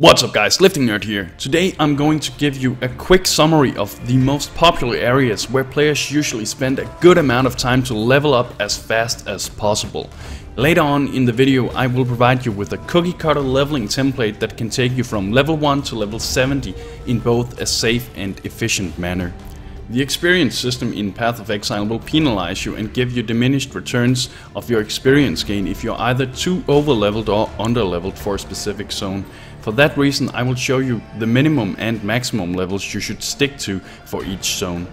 What's up guys, Lifting Nerd here. Today I'm going to give you a quick summary of the most popular areas where players usually spend a good amount of time to level up as fast as possible. Later on in the video I will provide you with a cookie cutter leveling template that can take you from level 1 to level 70 in both a safe and efficient manner. The experience system in Path of Exile will penalize you and give you diminished returns of your experience gain if you're either too over leveled or under leveled for a specific zone. For that reason I will show you the minimum and maximum levels you should stick to for each zone.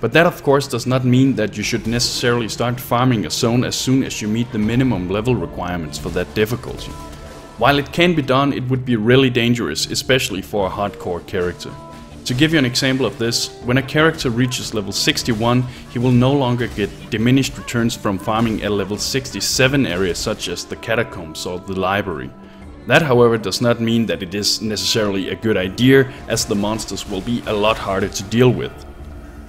But that of course does not mean that you should necessarily start farming a zone as soon as you meet the minimum level requirements for that difficulty. While it can be done, it would be really dangerous, especially for a hardcore character. To give you an example of this, when a character reaches level 61, he will no longer get diminished returns from farming a level 67 area such as the catacombs or the library. That however does not mean that it is necessarily a good idea as the monsters will be a lot harder to deal with.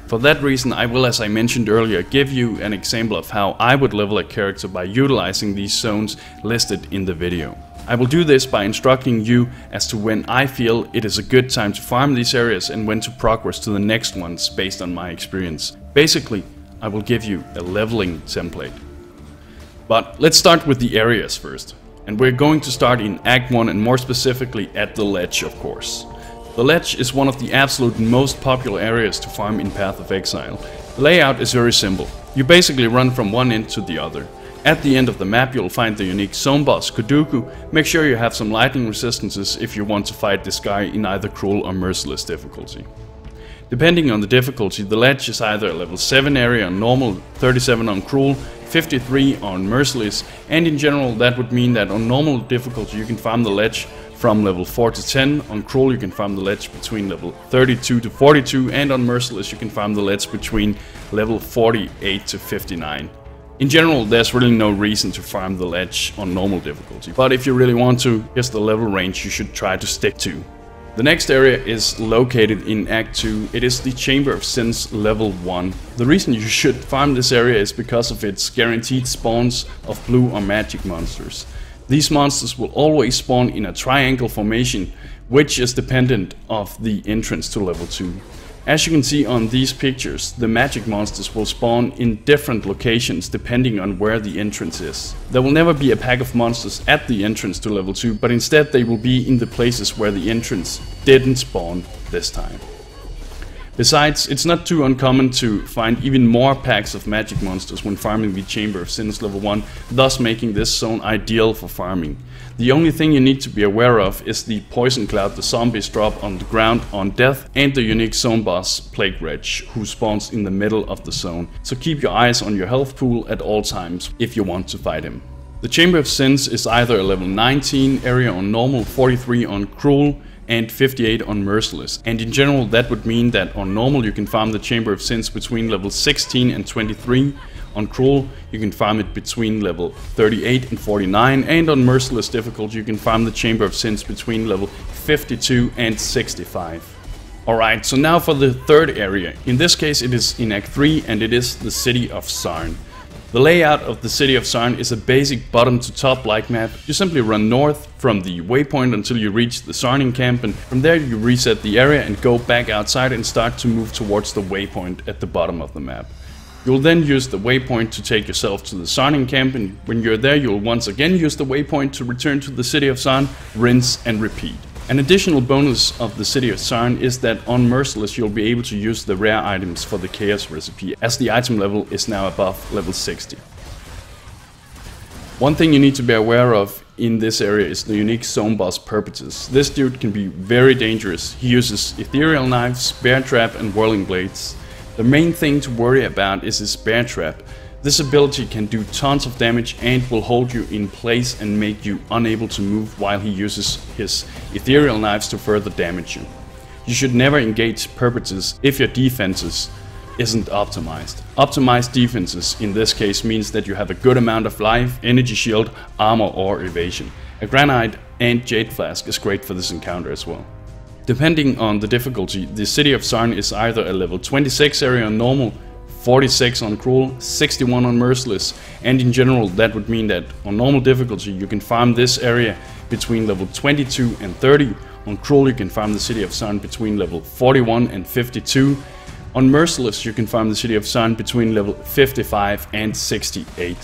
For that reason I will as I mentioned earlier give you an example of how I would level a character by utilizing these zones listed in the video. I will do this by instructing you as to when I feel it is a good time to farm these areas and when to progress to the next ones based on my experience. Basically, I will give you a leveling template. But let's start with the areas first. And we're going to start in Act 1 and more specifically at the Ledge of course. The Ledge is one of the absolute most popular areas to farm in Path of Exile. The layout is very simple. You basically run from one end to the other. At the end of the map you'll find the unique zone boss Kuduku. Make sure you have some lightning resistances if you want to fight this guy in either cruel or merciless difficulty. Depending on the difficulty, the ledge is either a level 7 area on normal, 37 on cruel, 53 on merciless, and in general that would mean that on normal difficulty you can farm the ledge from level 4 to 10, on cruel you can farm the ledge between level 32 to 42, and on merciless you can farm the ledge between level 48 to 59. In general, there's really no reason to farm the ledge on normal difficulty, but if you really want to, here's the level range you should try to stick to. The next area is located in Act 2. It is the Chamber of Sins level 1. The reason you should farm this area is because of its guaranteed spawns of blue or magic monsters. These monsters will always spawn in a triangle formation, which is dependent of the entrance to level 2. As you can see on these pictures, the magic monsters will spawn in different locations depending on where the entrance is. There will never be a pack of monsters at the entrance to level 2, but instead they will be in the places where the entrance didn't spawn this time. Besides, it's not too uncommon to find even more packs of magic monsters when farming the Chamber of Sins level 1, thus making this zone ideal for farming. The only thing you need to be aware of is the poison cloud the zombies drop on the ground on death and the unique zone boss Plague Wretch who spawns in the middle of the zone. So keep your eyes on your health pool at all times if you want to fight him. The Chamber of Sins is either a level 19 area on normal, 43 on cruel, and 58 on Merciless. And in general that would mean that on normal you can farm the Chamber of Sins between level 16 and 23. On Cruel you can farm it between level 38 and 49 and on Merciless difficulty you can farm the Chamber of Sins between level 52 and 65. Alright, so now for the third area. In this case it is in Act 3 and it is the City of Sarn. The layout of the city of Sarn is a basic bottom to top like map. You simply run north from the waypoint until you reach the Sarn camp and from there you reset the area and go back outside and start to move towards the waypoint at the bottom of the map. You'll then use the waypoint to take yourself to the Sarn camp and when you're there you'll once again use the waypoint to return to the city of Sarn, rinse and repeat. An additional bonus of the City of Sarn is that on Merciless you'll be able to use the rare items for the Chaos recipe as the item level is now above level 60. One thing you need to be aware of in this area is the unique zone boss Perpetus. This dude can be very dangerous. He uses ethereal knives, bear trap and whirling blades. The main thing to worry about is his bear trap, this ability can do tons of damage and will hold you in place and make you unable to move while he uses his ethereal knives to further damage you. You should never engage Perpetus if your defenses isn't optimized. Optimized defenses in this case means that you have a good amount of life, energy shield, armor or evasion. A granite and jade flask is great for this encounter as well. Depending on the difficulty, the city of Sarn is either a level 26 area on normal 46 on Cruel, 61 on Merciless, and in general that would mean that on normal difficulty you can farm this area between level 22 and 30. On Cruel you can farm the City of Sarn between level 41 and 52. On Merciless you can farm the City of Sarn between level 55 and 68.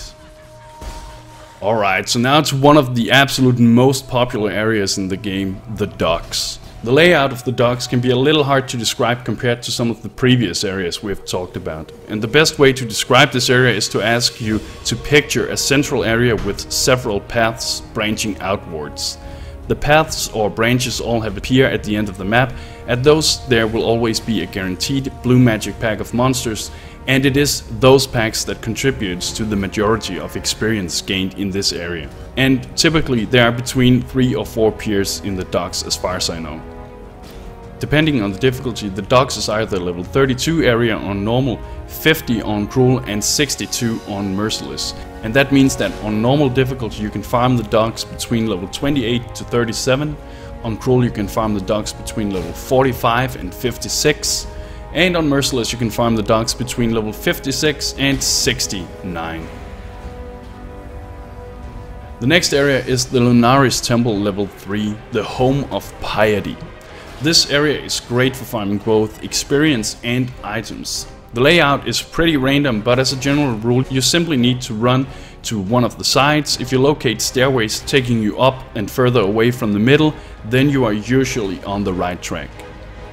Alright, so now it's one of the absolute most popular areas in the game, the docks. The layout of the docks can be a little hard to describe compared to some of the previous areas we've talked about. And the best way to describe this area is to ask you to picture a central area with several paths branching outwards. The paths or branches all have a appear at the end of the map, at those there will always be a guaranteed blue magic pack of monsters and it is those packs that contributes to the majority of experience gained in this area. And typically there are between 3 or 4 piers in the docks as far as I know. Depending on the difficulty, the docks is either level 32 area on normal, 50 on cruel and 62 on merciless. And that means that on normal difficulty you can farm the docks between level 28 to 37, on cruel you can farm the docks between level 45 and 56, and on Merciless you can farm the docks between level 56 and 69. The next area is the Lunaris Temple level 3, the home of piety. This area is great for farming both experience and items. The layout is pretty random, but as a general rule you simply need to run to one of the sides. If you locate stairways taking you up and further away from the middle, then you are usually on the right track.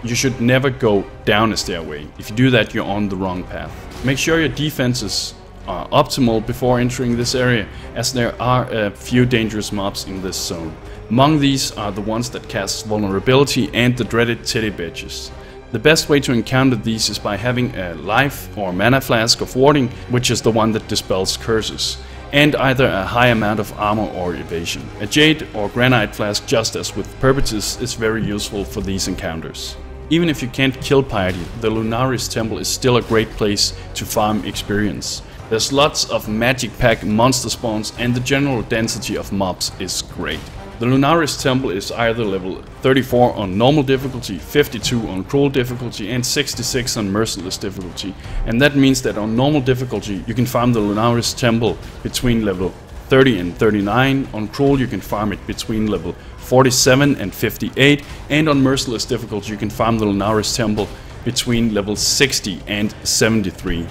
You should never go down a stairway. If you do that, you're on the wrong path. Make sure your defenses are optimal before entering this area, as there are a few dangerous mobs in this zone. Among these are the ones that cast vulnerability and the dreaded titty bitches. The best way to encounter these is by having a life or mana flask of warding, which is the one that dispels curses, and either a high amount of armor or evasion. A jade or granite flask just as with Perpetus is very useful for these encounters. Even if you can't kill Piety, the Lunaris Temple is still a great place to farm experience. There's lots of magic pack monster spawns and the general density of mobs is great. The Lunaris Temple is either level 34 on normal difficulty, 52 on cruel difficulty and 66 on merciless difficulty. And that means that on normal difficulty you can farm the Lunaris Temple between level 30 and 39. On cruel you can farm it between level 47 and 58, and on Merciless difficulty you can farm the Lunaris Temple between level 60 and 73.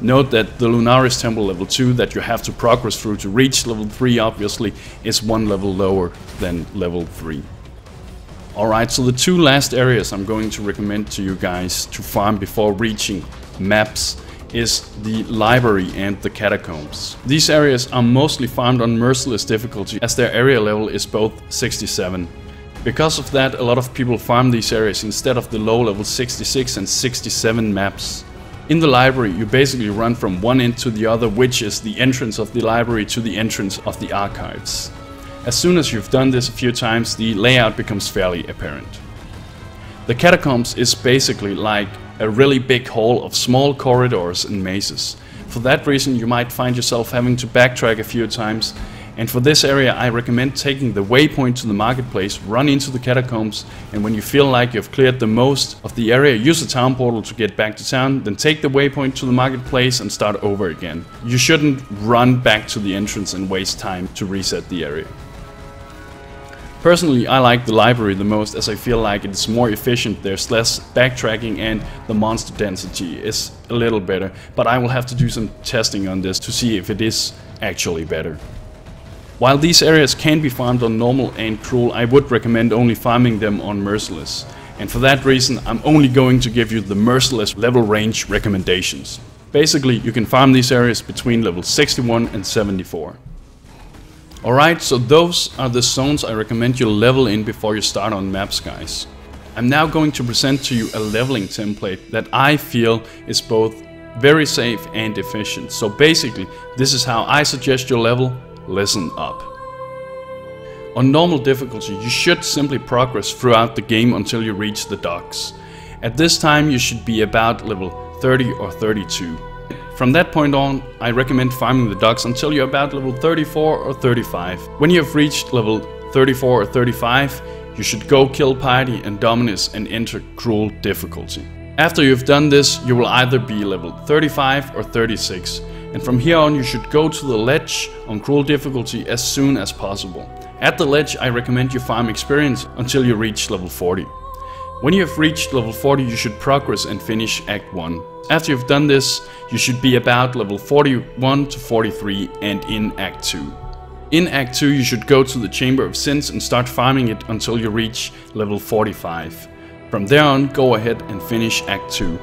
Note that the Lunaris Temple level 2 that you have to progress through to reach level 3 obviously is one level lower than level 3. Alright, so the two last areas I'm going to recommend to you guys to farm before reaching maps is the library and the catacombs. These areas are mostly farmed on merciless difficulty as their area level is both 67. Because of that a lot of people farm these areas instead of the low level 66 and 67 maps. In the library you basically run from one end to the other which is the entrance of the library to the entrance of the archives. As soon as you've done this a few times the layout becomes fairly apparent. The catacombs is basically like a really big hall of small corridors and mazes. For that reason you might find yourself having to backtrack a few times and for this area I recommend taking the waypoint to the marketplace, run into the catacombs and when you feel like you've cleared the most of the area, use the town portal to get back to town, then take the waypoint to the marketplace and start over again. You shouldn't run back to the entrance and waste time to reset the area. Personally, I like the library the most as I feel like it's more efficient, there's less backtracking and the monster density is a little better. But I will have to do some testing on this to see if it is actually better. While these areas can be farmed on normal and cruel, I would recommend only farming them on merciless. And for that reason, I'm only going to give you the merciless level range recommendations. Basically, you can farm these areas between level 61 and 74. Alright, so those are the zones I recommend you level in before you start on maps guys. I'm now going to present to you a leveling template that I feel is both very safe and efficient. So basically, this is how I suggest your level, listen up. On normal difficulty, you should simply progress throughout the game until you reach the docks. At this time you should be about level 30 or 32. From that point on, I recommend farming the docks until you're about level 34 or 35. When you have reached level 34 or 35, you should go kill Piety and Dominus and enter Cruel difficulty. After you've done this, you will either be level 35 or 36. And from here on you should go to the ledge on cruel difficulty as soon as possible. At the ledge I recommend you farm experience until you reach level 40. When you have reached level 40 you should progress and finish Act 1. After you've done this, you should be about level 41 to 43 and in Act 2. In Act 2 you should go to the Chamber of Sins and start farming it until you reach level 45. From there on, go ahead and finish Act 2.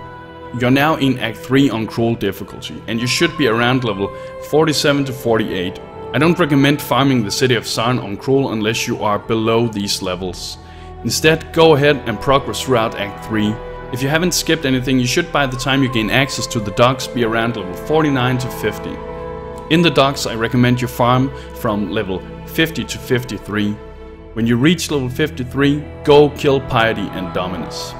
You're now in Act 3 on Cruel difficulty, and you should be around level 47 to 48. I don't recommend farming the City of Sarn on Cruel unless you are below these levels. Instead, go ahead and progress throughout Act 3. If you haven't skipped anything, you should by the time you gain access to the docks be around level 49 to 50. In the docks, I recommend you farm from level 50 to 53. When you reach level 53, go kill Piety and Dominus.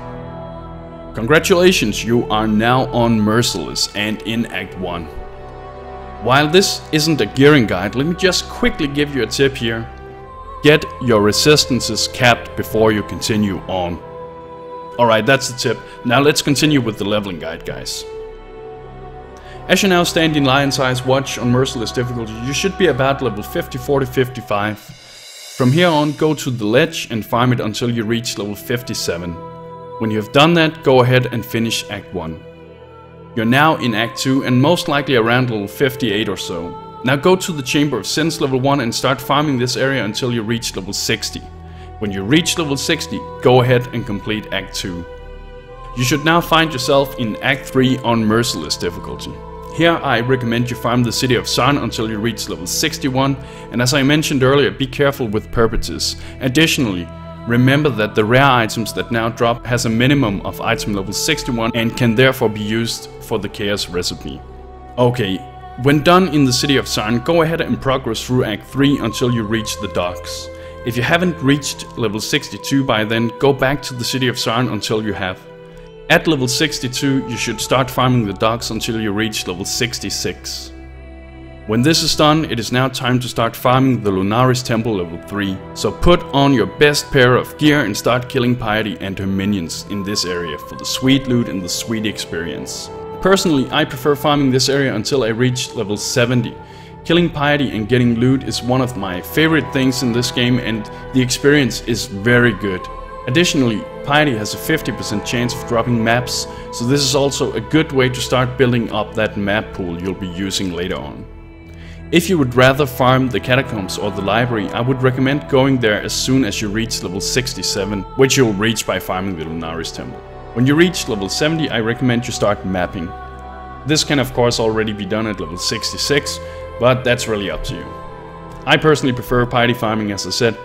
Congratulations, you are now on Merciless and in Act 1. While this isn't a gearing guide, let me just quickly give you a tip here. Get your resistances capped before you continue on. Alright, that's the tip. Now let's continue with the leveling guide, guys. As you now stand in Lioneye's Watch on Merciless difficulty, you should be about level 54 to 55. From here on, go to the ledge and farm it until you reach level 57. When you have done that, go ahead and finish Act 1. You're now in Act 2 and most likely around level 58 or so. Now go to the Chamber of Sins level 1 and start farming this area until you reach level 60. When you reach level 60, go ahead and complete Act 2. You should now find yourself in Act 3 on Merciless difficulty. Here I recommend you farm the City of Sarn until you reach level 61 and as I mentioned earlier be careful with Perpetus. Additionally, remember that the rare items that now drop has a minimum of item level 61 and can therefore be used for the Chaos recipe. Okay, when done in the City of Sarn, go ahead and progress through Act 3 until you reach the docks. If you haven't reached level 62 by then, go back to the City of Sarn until you have. At level 62, you should start farming the docks until you reach level 66. When this is done, it is now time to start farming the Lunaris Temple level 3. So put on your best pair of gear and start killing Piety and her minions in this area for the sweet loot and the sweet experience. Personally, I prefer farming this area until I reach level 70. Killing Piety and getting loot is one of my favorite things in this game and the experience is very good. Additionally, Piety has a 50% chance of dropping maps, so this is also a good way to start building up that map pool you'll be using later on. If you would rather farm the catacombs or the library, I would recommend going there as soon as you reach level 67, which you'll reach by farming the Lunaris Temple. When you reach level 70, I recommend you start mapping. This can of course already be done at level 66, but that's really up to you. I personally prefer piety farming as I said,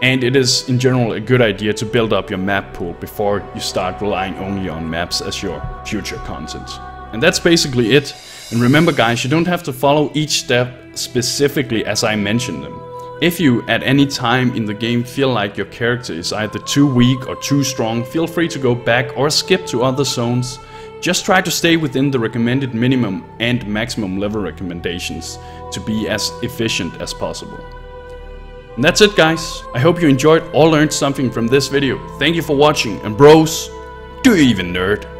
and it is in general a good idea to build up your map pool before you start relying only on maps as your future content. And that's basically it. And remember guys, you don't have to follow each step specifically as I mentioned them. If you at any time in the game feel like your character is either too weak or too strong, feel free to go back or skip to other zones. Just try to stay within the recommended minimum and maximum level recommendations to be as efficient as possible. And that's it guys. I hope you enjoyed or learned something from this video. Thank you for watching and bros, do you even nerd?